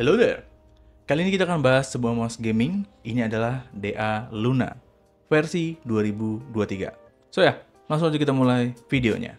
Hello there. Kali ini kita akan bahas sebuah mouse gaming. Ini adalah DA Luna versi 2023. So ya, langsung aja kita mulai videonya.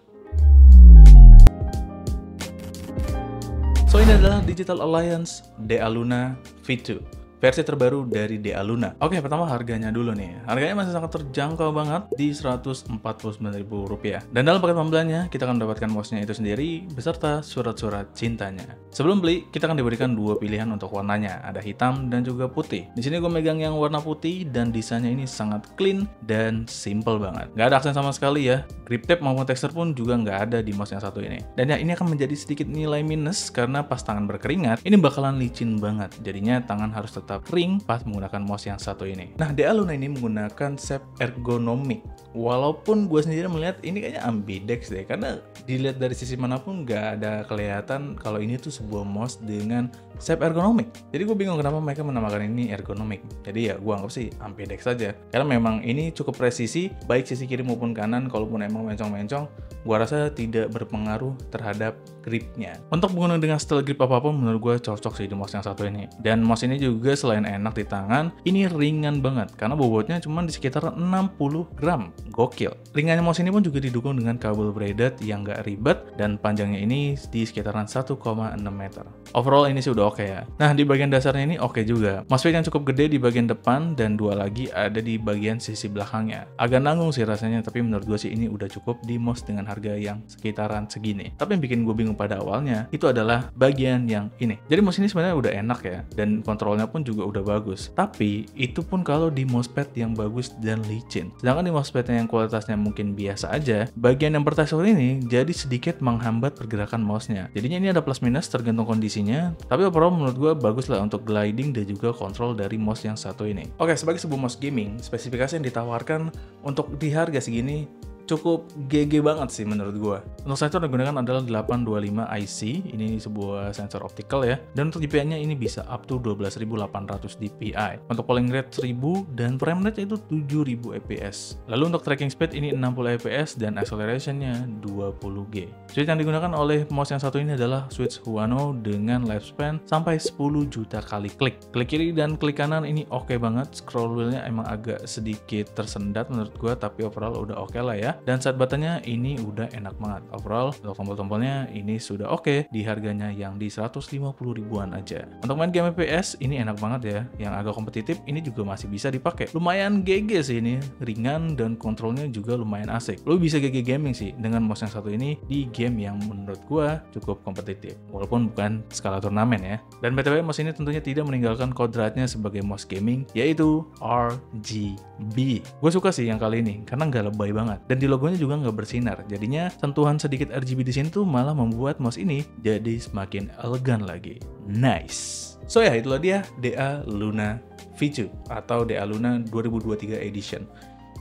So ini adalah Digital Alliance DA Luna V2 versi terbaru dari DA Luna. Oke, pertama harganya dulu nih. Harganya masih sangat terjangkau banget di Rp149.000. Dan dalam paket pembeliannya, kita akan mendapatkan mouse-nya itu sendiri beserta surat-surat cintanya. Sebelum beli, kita akan diberikan dua pilihan untuk warnanya, ada hitam dan juga putih. Di sini gue megang yang warna putih dan desainnya ini sangat clean dan simple banget. Gak ada aksen sama sekali ya. Grip tape maupun tekstur pun juga nggak ada di mouse yang satu ini. Dan ya ini akan menjadi sedikit nilai minus karena pas tangan berkeringat, ini bakalan licin banget. Jadinya tangan harus tetap tetap ring pas menggunakan mouse yang satu ini. Nah, DA Luna ini menggunakan shape ergonomik. Walaupun gue sendiri melihat ini kayaknya ambidex deh, karena dilihat dari sisi mana pun nggak ada kelihatan kalau ini tuh sebuah mouse dengan shape ergonomik. Jadi gue bingung kenapa mereka menamakan ini ergonomik. Jadi ya gue anggap sih ambidex saja. Karena memang ini cukup presisi, baik sisi kiri maupun kanan, kalaupun emang mencong-mencong, gue rasa tidak berpengaruh terhadap gripnya. Untuk pengguna dengan style grip apa pun, menurut gue cocok sih di mouse yang satu ini. Dan mouse ini juga selain enak di tangan, ini ringan banget karena bobotnya cuma di sekitar 60 gram. Gokil. Ringannya mouse ini pun juga didukung dengan kabel braided yang gak ribet dan panjangnya ini di sekitaran 1,6 meter. Overall ini sih udah oke okay ya. Nah di bagian dasarnya ini oke okay juga. Mousepad yang cukup gede di bagian depan dan dua lagi ada di bagian sisi belakangnya. Agak nanggung sih rasanya tapi menurut gue sih ini udah cukup di mouse dengan harga yang sekitaran segini. Tapi yang bikin gue bingung pada awalnya itu adalah bagian yang ini. Jadi mouse ini sebenarnya udah enak ya dan kontrolnya pun juga udah bagus. Tapi itu pun kalau di mousepad yang bagus dan licin. Sedangkan di mousepad yang kualitasnya mungkin biasa aja, bagian yang bertekstur ini jadi sedikit menghambat pergerakan mouse-nya. Jadinya ini ada plus minus tergantung kondisinya. Tapi overall menurut gue bagus lah untuk gliding dan juga kontrol dari mouse yang satu ini. Oke, sebagai sebuah mouse gaming, spesifikasi yang ditawarkan untuk di harga segini cukup GG banget sih menurut gua. Untuk sensor yang digunakan adalah 825 IC, ini sebuah sensor optical ya. Dan untuk DPI-nya ini bisa up to 12800 DPI. Untuk polling rate 1000 dan frame rate itu 7000 fps. Lalu untuk tracking speed ini 60 fps dan acceleration-nya 20G. Switch yang digunakan oleh mouse yang satu ini adalah switch Huano dengan lifespan sampai 10 juta kali klik. Klik kiri dan klik kanan ini oke okay banget. Scroll wheel-nya emang agak sedikit tersendat menurut gua tapi overall udah oke okay lah ya dan saat buttonnya ini udah enak banget. Overall untuk tombol-tombolnya ini sudah oke. Okay di harganya yang di 150 ribuan aja. Untuk main game FPS ini enak banget ya. Yang agak kompetitif ini juga masih bisa dipakai. Lumayan GG sih ini. Ringan dan kontrolnya juga lumayan asik. Lo bisa GG gaming sih dengan mouse yang satu ini di game yang menurut gua cukup kompetitif. Walaupun bukan skala turnamen ya. Dan btw mouse ini tentunya tidak meninggalkan kodratnya sebagai mouse gaming yaitu RGB gue suka sih yang kali ini karena nggak lebay banget. Dan di logonya juga nggak bersinar. Jadinya sentuhan sedikit RGB di sini tuh malah membuat mouse ini jadi semakin elegan lagi. Nice. So ya itulah dia DA Luna V2 atau DA Luna 2023 Edition.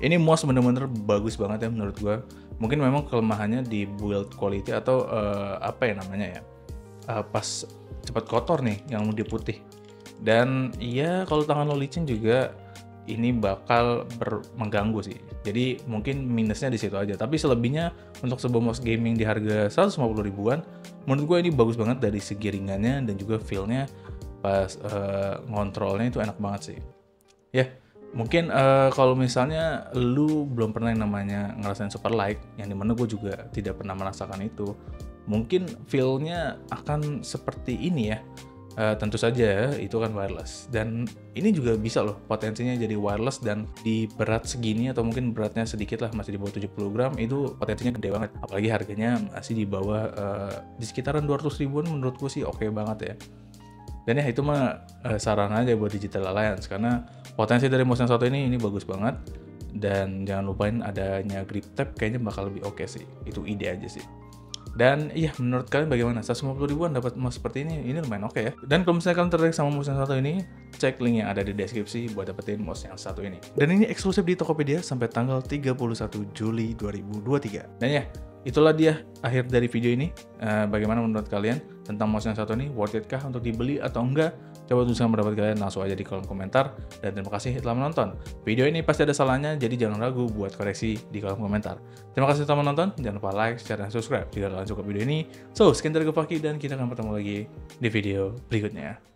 Ini mouse bener-bener bagus banget ya menurut gua. Mungkin memang kelemahannya di build quality atau uh, apa ya namanya ya. Uh, pas cepat kotor nih yang di putih. Dan iya kalau tangan lo licin juga ini bakal ber mengganggu sih. Jadi mungkin minusnya di situ aja. Tapi selebihnya untuk sebuah mouse gaming di harga 150 ribuan, menurut gue ini bagus banget dari segi ringannya dan juga feelnya pas uh, ngontrolnya itu enak banget sih. Ya, yeah, mungkin uh, kalau misalnya lu belum pernah yang namanya ngerasain super light, yang di mana gue juga tidak pernah merasakan itu, mungkin feelnya akan seperti ini ya Uh, tentu saja itu kan wireless. Dan ini juga bisa loh potensinya jadi wireless dan di berat segini atau mungkin beratnya sedikit lah masih di bawah 70 gram itu potensinya gede banget. Apalagi harganya masih di bawah uh, di sekitaran 200 ribuan menurutku sih oke okay banget ya. Dan ya itu mah uh, saran aja buat Digital Alliance karena potensi dari yang satu ini ini bagus banget. Dan jangan lupain adanya grip tab kayaknya bakal lebih oke okay sih. Itu ide aja sih dan iya, menurut kalian bagaimana? 150 ribuan dapat mouse seperti ini, ini lumayan oke okay ya. Dan kalau misalnya kalian tertarik sama mouse yang satu ini, cek link yang ada di deskripsi buat dapetin mouse yang satu ini. Dan ini eksklusif di Tokopedia sampai tanggal 31 Juli 2023. Dan ya, itulah dia akhir dari video ini. Uh, bagaimana menurut kalian tentang mouse yang satu ini? Worth it kah untuk dibeli atau enggak? Coba tuliskan pendapat kalian langsung aja di kolom komentar. Dan terima kasih telah menonton. Video ini pasti ada salahnya, jadi jangan ragu buat koreksi di kolom komentar. Terima kasih telah menonton. Jangan lupa like, share, dan subscribe jika kalian suka video ini. So, sekian dari gue Faki dan kita akan bertemu lagi di video berikutnya.